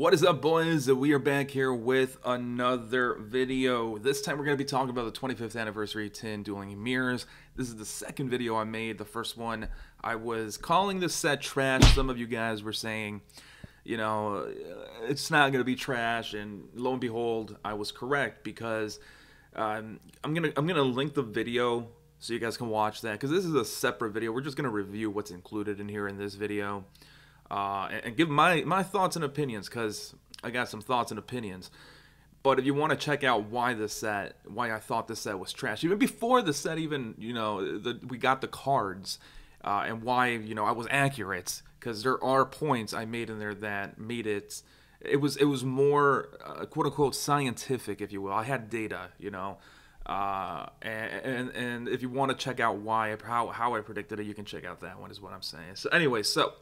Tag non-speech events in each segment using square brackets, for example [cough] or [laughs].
What is up, boys? We are back here with another video. This time we're going to be talking about the 25th anniversary Tin Dueling Mirrors. This is the second video I made. The first one, I was calling this set trash. Some of you guys were saying, you know, it's not going to be trash, and lo and behold, I was correct because um, I'm gonna I'm gonna link the video so you guys can watch that because this is a separate video. We're just gonna review what's included in here in this video uh, and, and, give my my thoughts and opinions because I got some thoughts and opinions. But if you want to check out why this set, why I thought this set was trash, even before the set, even you know, the, we got the cards, uh, and why you know I was accurate because there are points I made in there that made it. It was it was more uh, quote unquote scientific, if you will. I had data, you know. Uh, and, and, and if you want to check out why how how I predicted it, you can check out that one. Is what I'm saying. So anyway, so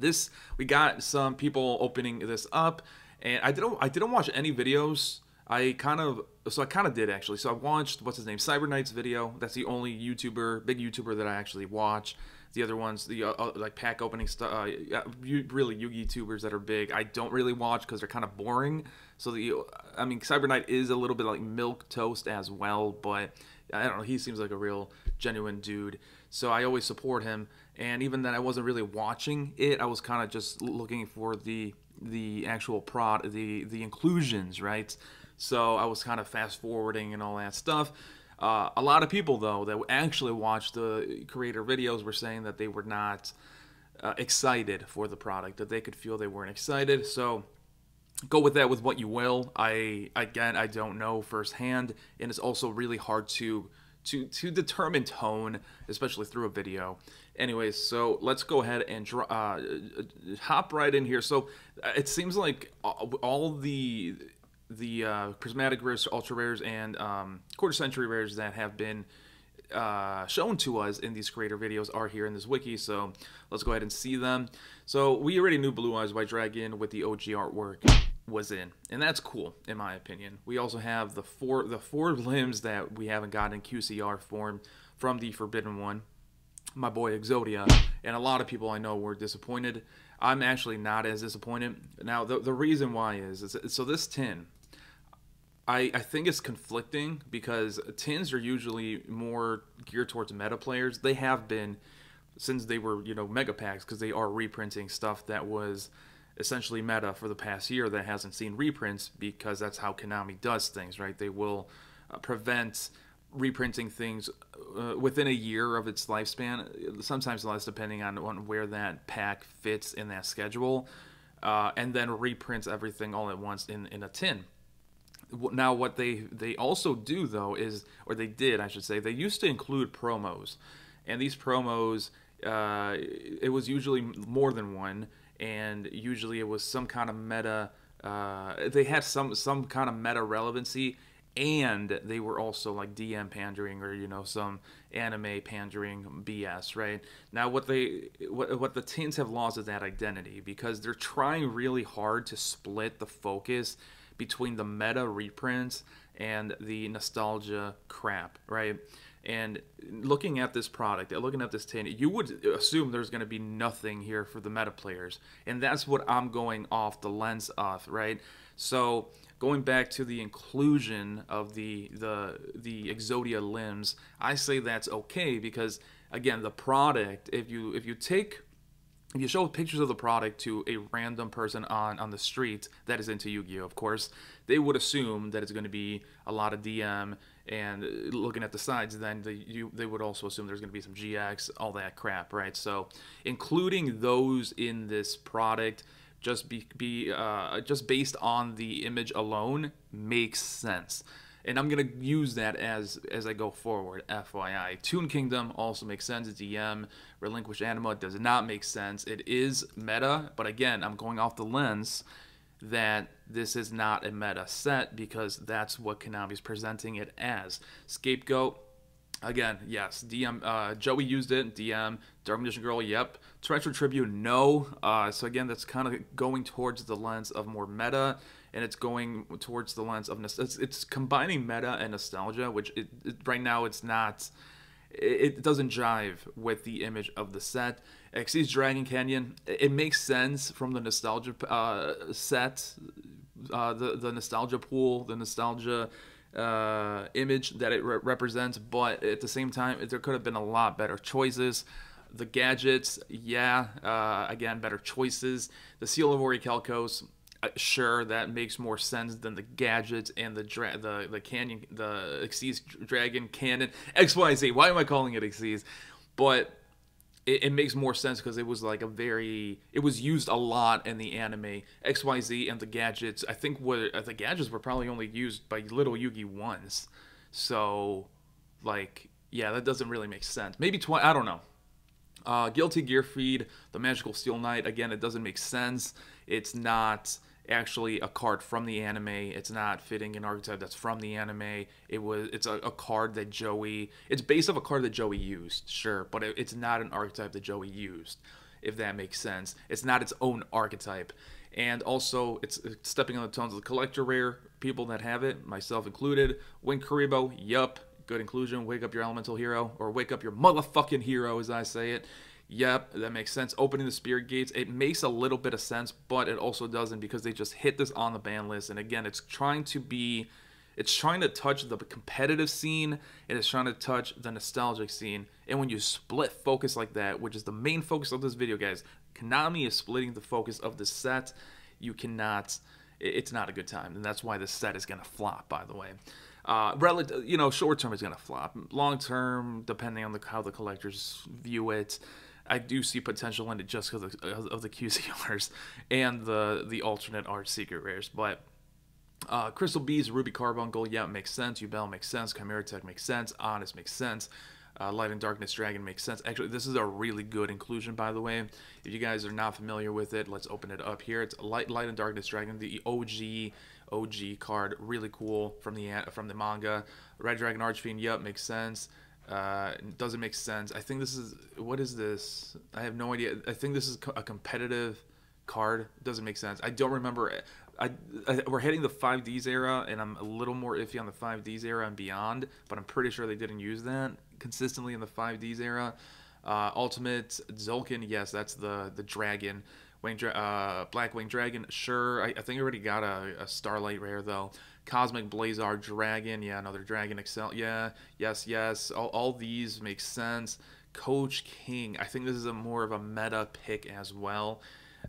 this we got some people opening this up, and I didn't I didn't watch any videos. I kind of so I kind of did actually. So I watched what's his name Cyber Knight's video. That's the only YouTuber, big YouTuber that I actually watch. The other ones, the uh, uh like pack opening stuff, uh, really Yugi YouTubers that are big, I don't really watch because they're kind of boring. So the, I mean, Cyber Knight is a little bit like milk toast as well, but I don't know. He seems like a real genuine dude. So I always support him and even then I wasn't really watching it. I was kind of just looking for the the actual prod, the the inclusions, right? So I was kind of fast forwarding and all that stuff. Uh, a lot of people though that actually watched the creator videos were saying that they were not uh, excited for the product, that they could feel they weren't excited. So go with that with what you will. I again I don't know firsthand, and it's also really hard to to to determine tone, especially through a video. Anyways, so let's go ahead and uh, hop right in here. So uh, it seems like all the the uh, prismatic rares, ultra rares, and um, quarter century rares that have been uh, shown to us in these creator videos are here in this wiki. So let's go ahead and see them. So we already knew Blue Eyes White Dragon with the OG artwork was in, and that's cool in my opinion. We also have the four the four [laughs] limbs that we haven't gotten in QCR form from the Forbidden One, my boy Exodia, and a lot of people I know were disappointed. I'm actually not as disappointed. Now the the reason why is, is so this tin. I, I think it's conflicting because tins are usually more geared towards meta players. They have been since they were you know mega packs because they are reprinting stuff that was essentially meta for the past year that hasn't seen reprints because that's how Konami does things, right? They will uh, prevent reprinting things uh, within a year of its lifespan, sometimes less depending on, where that pack fits in that schedule, uh, and then reprints everything all at once in, in a tin. Now, what they they also do though is, or they did, I should say, they used to include promos, and these promos, uh, it was usually more than one and usually it was some kind of meta. Uh, they had some some kind of meta relevancy, and they were also like DM pandering or you know some anime pandering BS. Right now, what they what what the teens have lost is that identity because they're trying really hard to split the focus between the meta reprints and the nostalgia crap. Right and looking at this product, uh, looking at this tin, you would assume there's going to be nothing here for the meta players. And that's what I'm going off the lens of, right? So going back to the inclusion of the the the Exodia limbs, I say that's okay because again, the product, if you if you take if you show pictures of the product to a random person on, on the street that is into Yu-Gi-Oh, of course, they would assume that it's going to be a lot of DM and looking at the sides, then the, you, they would also assume there's going to be some GX, all that crap, right? So including those in this product just be, be uh, just based on the image alone makes sense and I'm gonna use that as as I go forward. FYI, Toon Kingdom also makes sense. DM Relinquish Anima does not make sense. It is meta, but again, I'm going off the lens that this is not a meta set because that's what Konami's presenting it as. Scapegoat. Again, yes, DM. Uh, Joey used it. DM Dark Magician Girl. Yep. Treacher Tribute. No. Uh, so again, that's kind of going towards the lens of more meta and it's going towards the lens of it's, it's combining meta and nostalgia, which it, it, right now it's not. It, doesn't jive with the image of the set. Xyz Dragon Canyon, it, makes sense from the nostalgia uh, set, uh, the the nostalgia pool, the nostalgia uh, image that it re- represents. But at the same time, there could have been a lot better choices. The gadgets, yeah, uh, again, better choices. The Seal of Orichalcos, sure, that makes more sense than the gadgets and the dra- the the canyon, the Xyz Dragon Cannon X Y Z. Why am I calling it Xyz? But it, it, makes more sense because it was like a very it was used a lot in the anime. Xyz and the gadgets i think uh, the gadgets were probably only used by little yugi once. So like yeah that doesn't really make sense. Maybe twice i don't know. Uh, Gilti-Gearfried the magical steel knight again it doesn't make sense. It's not actually a card from the anime. It's not fitting an archetype that's from the anime. It was it's a, a card that Joey it's based off a card that Joey used, sure, but it, it's not an archetype that Joey used, if that makes sense. It's not its own archetype. And also, it's, stepping on the tones of the collector rare people that have it, myself included. Win Kuriboh, yup, good inclusion. Wake up your elemental hero, or wake up your motherfucking hero, as I say it. Yep, that makes sense. Opening the spirit gates, it makes a little bit of sense, but it also doesn't because they just hit this on the ban list. And again, it's trying to be, it's trying to touch the competitive scene and it's trying to touch the nostalgic scene. And when you split focus like that, which is the main focus of this video, guys, Konami is splitting the focus of the set. You cannot, it's not a good time. And that's why the set is going to flop, by the way. Uh, relative, you know, short term is going to flop. Long term, depending on the, how the collectors view it, I do see potential in it just because of, of, the QCRs [laughs] and the the alternate art secret rares. But uh, Crystal Beast, Ruby Carbuncle, yeah, makes sense. Yubel makes sense. Chimera Tech makes sense. Honest makes sense. Uh, Light and Darkness Dragon makes sense. Actually, this is a really good inclusion, by the way. If you guys are not familiar with it, let's open it up here. It's Light, Light and Darkness Dragon, the OG OG card, really cool from the from the manga. Red Dragon Archfiend, yep, makes sense. Uh, doesn't make sense. I think this is what is this? I have no idea. I think this is a competitive card. Doesn't make sense. I don't remember. I, I, we're hitting the 5Ds era, and I'm a little more iffy on the 5Ds era and beyond. But I'm pretty sure they didn't use that consistently in the 5Ds era. Uh, Ultimaya Tzolkin, yes, that's the the dragon. Wing, uh, Black Wing Dragon, sure. I, I think I already got a, a Starlight rare though. Cosmic Blazar Dragon, yeah, another Dragon Excel, yeah, yes, yes. All, all these make sense. Coach King, I think this is a more of a meta pick as well.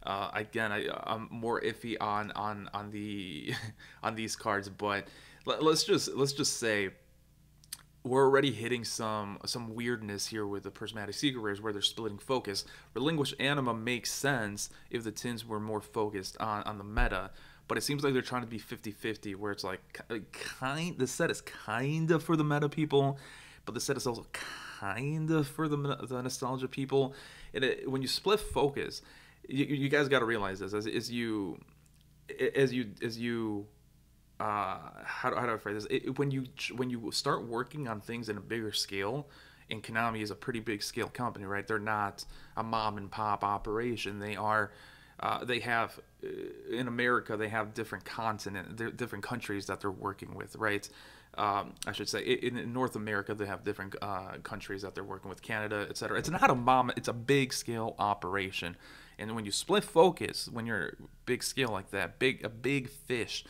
Uh, again, I, I'm more iffy on on on the [laughs] on these cards, but let, let's just let's just say we're already hitting some some weirdness here with the prismatic secret rares where they're splitting focus. Relinquish anima makes sense if the tins were more focused on, on the meta, but it seems like they're trying to be 50-50 where it's like kind the set is kind of for the meta people, but the set is also kind of for the, the nostalgia people. And it, when you split focus, you, you guys got to realize this as, as you as you as you uh, how, do, how do I phrase this? It, when you when you start working on things in a bigger scale, and Konami is a pretty big scale company, right? They're not a mom and pop operation. They are. Uh, they have uh, in America. They have different continent, different countries that they're working with, right? Um, I should say in, in, North America they have different uh, countries that they're working with, Canada, etc. It's not a mom. It's a big scale operation, and when you split focus, when you're big scale like that, big a big fish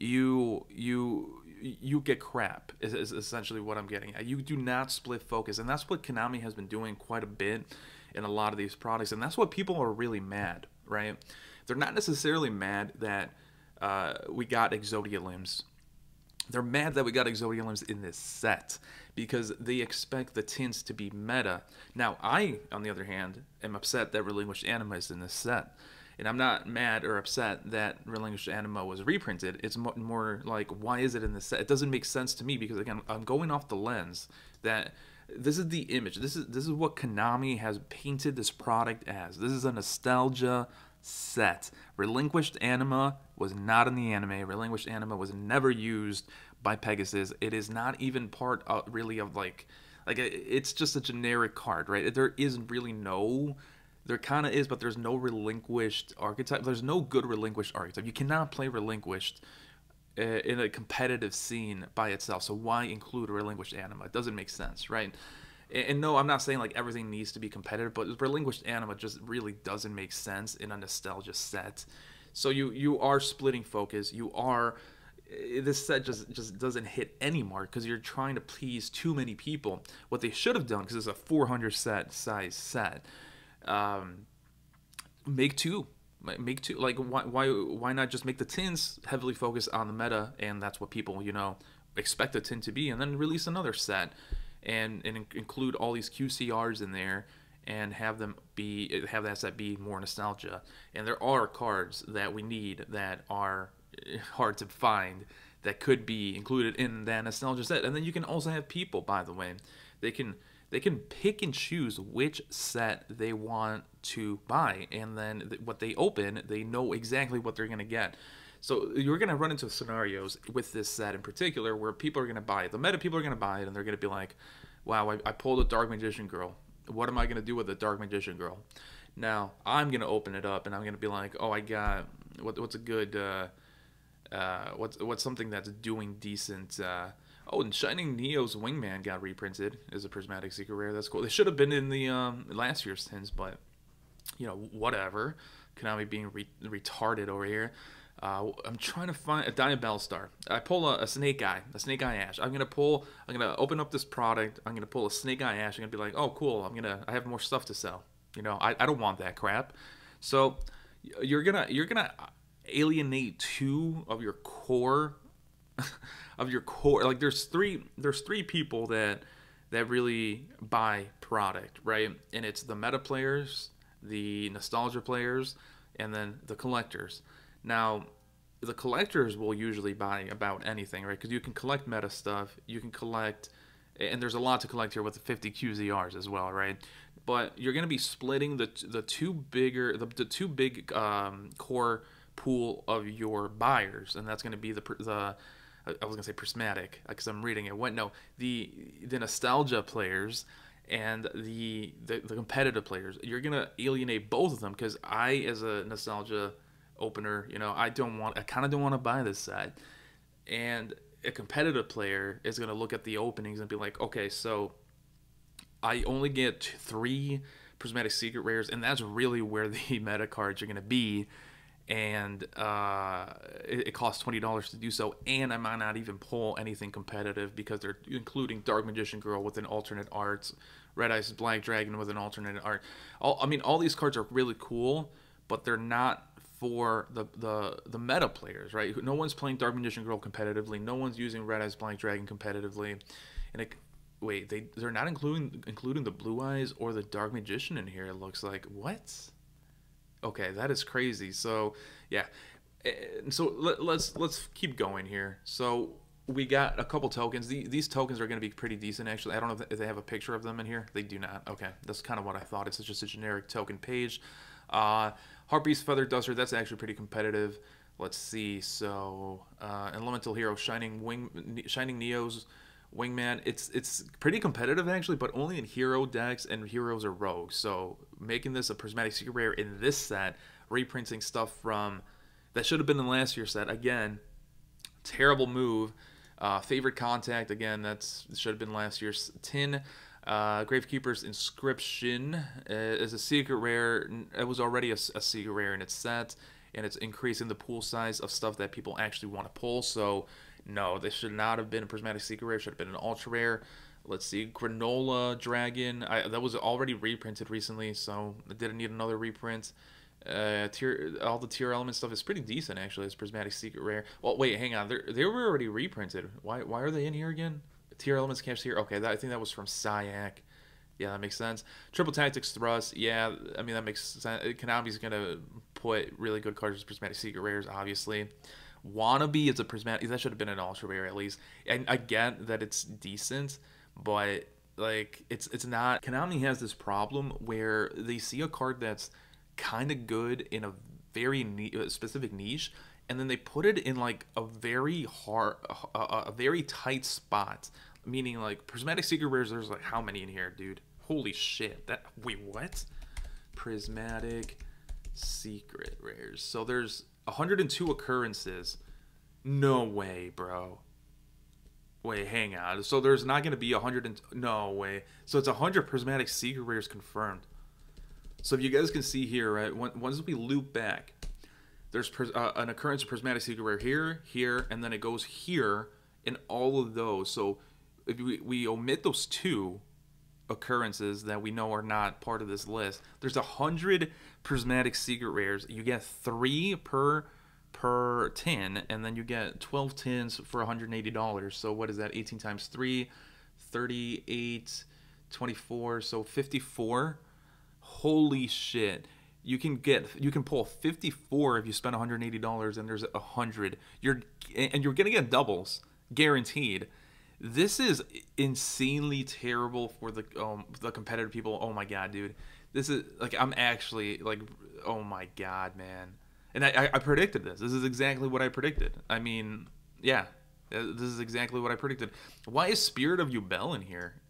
you you you get crap is, is essentially what i'm getting at you do not split focus and that's what konami has been doing quite a bit in a lot of these products and that's what people are really mad right they're not necessarily mad that uh, we got exodia limbs they're mad that we got exodia limbs in this set because they expect the tints to be meta now i on the other hand am upset that relinquished anima is in this set and I'm not mad or upset that Relinquished Anima was reprinted. It's more like, why is it in the set? It doesn't make sense to me because again, I'm going off the lens that this is the image. This is this is what Konami has painted this product as. This is a nostalgia set. Relinquished Anima was not in the anime. Relinquished Anima was never used by Pegasus. It is not even part of, really of like like it's just a generic card, right? There isn't really no there kind of is, but there's no relinquished archetype. There's no good relinquished archetype. You cannot play relinquished uh, in a competitive scene by itself. So why include a relinquished anima? It doesn't make sense, right? And, and no, I'm not saying like everything needs to be competitive, but relinquished anima just really doesn't make sense in a nostalgia set. So you you are splitting focus. You are eh, this set just just doesn't hit any mark because you're trying to please too many people. What they should have done because it's a 400 set size set, um, make two make two like why why why not just make the tins heavily focused on the meta and that's what people you know expect a tin to be and then release another set and and include all these QCRs in there and have them be have that set be more nostalgia. And there are cards that we need that are eh, hard to find that could be included in that nostalgia set. And then you can also have people by the way. They can they can pick and choose which set they want to buy and then what they open they know exactly what they're going to get. So you're going to run into scenarios with this set in particular where people are going to buy it the meta people are going to buy it and they're going to be like wow I, I pulled a dark magician girl. What am i going to do with a dark magician girl? Now i'm going to open it up and i'm going to be like oh i got what, what's a good uh, uh, what's what's something that's doing decent uh, Oh, and Shining Neo's Wingman got reprinted as a prismatic secret rare. That's cool. They should have been in the um, last year's tins, but you know, whatever. Konami being re- retarded over here. Uh, I'm trying to find a Diabellstar. I pull a, a, Snake Eye, a Snake Eye Ash. I'm gonna pull. I'm gonna open up this product. I'm gonna pull a Snake Eye Ash. I'm gonna be like, oh, cool. I'm gonna. I have more stuff to sell. You know, I, I don't want that crap. So you're gonna you're gonna alienate two of your core [laughs] of your core like there's three there's three people that that really buy product right? And it's the meta players the nostalgia players and then the collectors. Now the collectors will usually buy about anything right? Because you can collect meta stuff you can collect and there's a lot to collect here with the 50 QCRs as well right? But you're going to be splitting the the two bigger the, the two big um, core pool of your buyers and that's going to be the the I was gonna say prismatic uh, because I'm reading it. What no, the the nostalgia players and the, the the competitive players. You're gonna alienate both of them because I, as a nostalgia opener, you know, I don't want, I kind of don't want to buy this set, and a competitive player is gonna look at the openings and be like, okay, so I only get three prismatic secret rares, and that's really where the [laughs] meta cards are gonna be and uh, it, it, costs twenty dollars to do so, and I might not even pull anything competitive because they're including Dark Magician Girl with an alternate art, Red Eyes Black Dragon with an alternate art. All, I mean, all these cards are really cool, but they're not for the, the the meta players, right? No one's playing Dark Magician Girl competitively. No one's using Red Eyes Black Dragon competitively, and it, wait, they they're not including including the Blue Eyes or the Dark Magician in here. It looks like what? Okay, that is crazy. So, yeah. So let, let's let's keep going here. So we got a couple tokens. The, these tokens are going to be pretty decent, actually. I don't know if they have a picture of them in here. They do not. Okay, that's kind of what I thought. It's just a generic token page. Uh, Harpie's Feather Duster, that's actually pretty competitive. Let's see. So, uh, Elemental Hero, Shining Wing, Shining Neo's Wingman, it's it's pretty competitive actually, but only in hero decks and heroes or rogues. So making this a prismatic secret rare in this set, reprinting stuff from that should have been in last year's set again. Terrible move. Uh, favorite contact again. That's should have been last year's tin. Uh, Gravekeeper's Inscription uh, is a secret rare. It was already a, a secret rare in its set, and it's increasing the pool size of stuff that people actually want to pull. So no, this should not have been a prismatic secret rare. It should have been an ultra rare. Let's see, Granola Dragon. I, that was already reprinted recently, so it didn't need another reprint. Uh, tier, all the Tearlament stuff is pretty decent actually. It's prismatic secret rare. Well, wait, hang on. They're, they were already reprinted. Why why are they in here again? Tearlaments cache here. Okay, that, I think that was from Syac. Yeah, that makes sense. Triple Tactics Thrust. Yeah, I mean that makes sense. Konami's gonna put really good cards as prismatic secret rares, obviously. Wannabe is a prismatic. That should have been an ultra rare at least. And I get that it's decent, but like it's it's not. Konami has this problem where they see a card that's kind of good in a very uh, specific niche, and then they put it in like a very hard, a, a very tight spot. Meaning like prismatic secret rares. There's like how many in here, dude? Holy shit! That wait what? Prismatic secret rares. So there's 102 occurrences. No way, bro. Wait, hang on. So there's not going to be a hundred and no way. So it's a hundred prismatic secret rares confirmed. So if you guys can see here, right, once we loop back, there's uh, an occurrence of prismatic secret rare here, here, and then it goes here in all of those. So if we, we omit those two occurrences that we know are not part of this list, there's a hundred prismatic secret rares. You get three per per tin, and then you get 12 tins for $180. So what is that? 18 times 3, 38, 24, so 54. Holy shit. You can get you can pull 54 if you spend $180 and there's a 100. You're and you're going to get doubles guaranteed. This is insanely terrible for the um, the competitive people. Oh my god, dude. This is like I'm actually like oh my god, man. And I, I predicted this. This is exactly what I predicted. I mean, yeah, uh, this is exactly what I predicted. Why is Spirit of Yubel in here?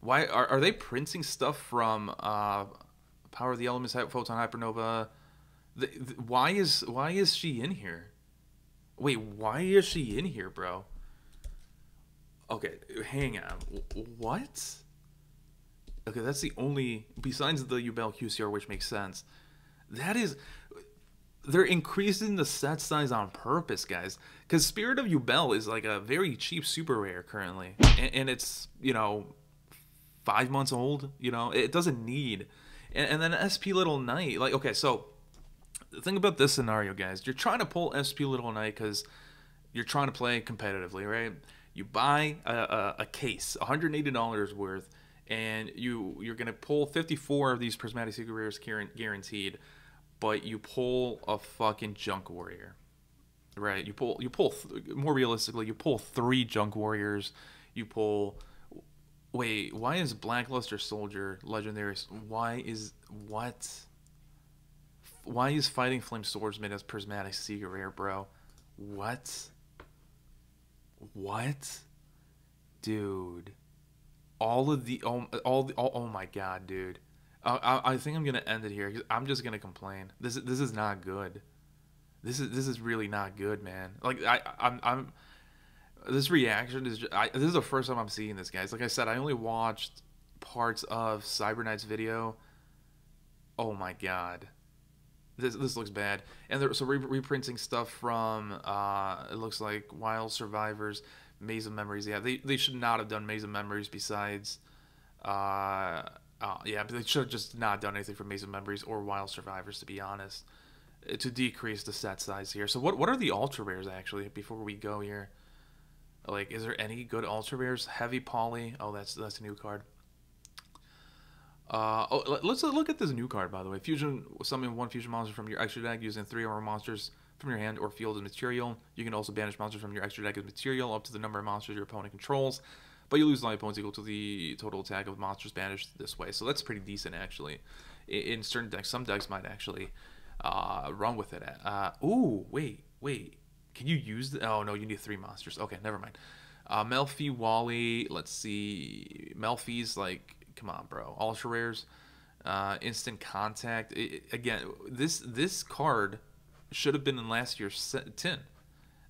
Why are, are they printing stuff from uh, Power of the Elements, Photon Hypernova? The, the, why is why is she in here? Wait, why is she in here, bro? Okay, hang on. What? Okay, that's the only besides the Yubel QCR, which makes sense. That is they're increasing the set size on purpose, guys. Because Spirit of Yubel is like a very cheap super rare currently, and, and, it's you know five months old. You know it doesn't need, and, and then SP Little Knight. Like okay, so think about this scenario, guys. You're trying to pull SP Little Knight because you're trying to play competitively, right? You buy a, a, a case, $180 worth, and you you're gonna pull 54 of these prismatic secret rares guaranteed but you pull a fucking junk warrior right? You pull you pull more realistically you pull three junk warriors. You pull wait why is blackluster soldier legendary? Why is what? Why is fighting flame swordsman as prismatic secret rare bro? What what dude all of the oh, all the oh, oh my god dude I, I think I'm gonna end it here I'm just gonna complain. This is this is not good. This is this is really not good, man. Like I I'm I'm this reaction is just, I, this is the first time I'm seeing this, guys. Like I said, I only watched parts of Cyber Knight's video. Oh my god, this this looks bad. And they're so re- reprinting stuff from uh, it looks like Wild Survivors, Maze of Memories. Yeah, they they should not have done Maze of Memories besides. Uh, uh, yeah, but they should have just not done anything for Maze of Memories or Wild Survivors, to be honest, uh, to decrease the set size here. So what what are the ultra rares actually? Before we go here, like, is there any good ultra rares? Heavy Poly. Oh, that's that's a new card. Uh, oh, let's look at this new card by the way. Fusion summon one fusion monster from your extra deck using three or more monsters from your hand or field as material. You can also banish monsters from your extra deck as material up to the number of monsters your opponent controls but you lose life points equal to the total attack of monsters banished this way. So that's pretty decent, actually. In certain decks, some decks might actually uh, run with it. Uh, ooh, wait, wait. Can you use the... Oh, no, you need three monsters. Okay, never mind. Uh, Melffy, Wally, let's see. Melffy's like, come on, bro. Ultra Rares. Uh, instant Contact. It, again, this this card should have been in last year's ten.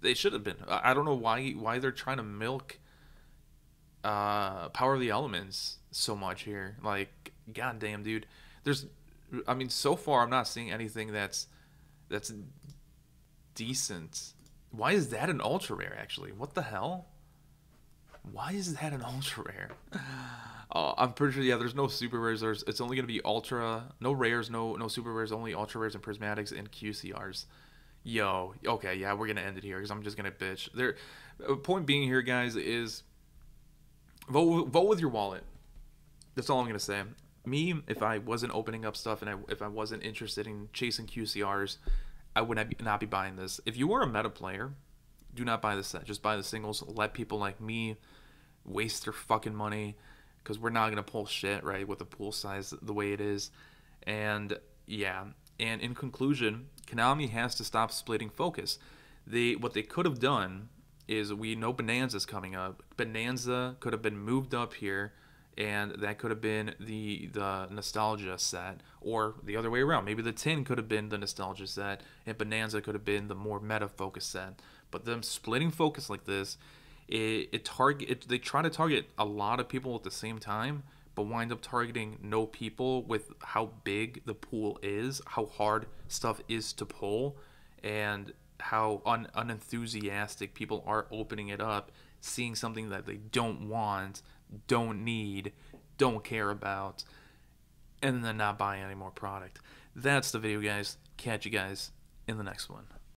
They should have been. I don't know why why they're trying to milk uh, Power of the Elements so much here. Like, goddamn, dude. There's, I mean, so far I'm not seeing anything that's that's decent. Why is that an ultra rare? Actually, what the hell? Why is that an ultra rare? Uh, I'm pretty sure. Yeah, there's no super rares. There's it's only gonna be ultra. No rares. No no super rares. Only ultra rares and prismatics and QCRs. Yo, okay, yeah, we're gonna end it here because I'm just gonna bitch. There, uh, point being here, guys, is vote vote with your wallet. That's all I'm gonna say. Me, if I wasn't opening up stuff and I, if I wasn't interested in chasing QCRs, I would not be buying this. If you are a meta player, do not buy the set. Just buy the singles. Let people like me waste their fucking money because we're not gonna pull shit right with the pool size the way it is. And yeah, and in conclusion, Konami has to stop splitting focus. They what they could have done is we know Bonanza's coming up. Bonanza could have been moved up here, and that could have been the the nostalgia set, or the other way around. Maybe the tin could have been the nostalgia set, and Bonanza could have been the more meta focus set. But them splitting focus like this it, it target it, they try to target a lot of people at the same time but wind up targeting no people with how big the pool is how hard stuff is to pull and how un, unenthusiastic people are opening it up seeing something that they don't want don't need don't care about and then not buying any more product. That's the video guys. Catch you guys in the next one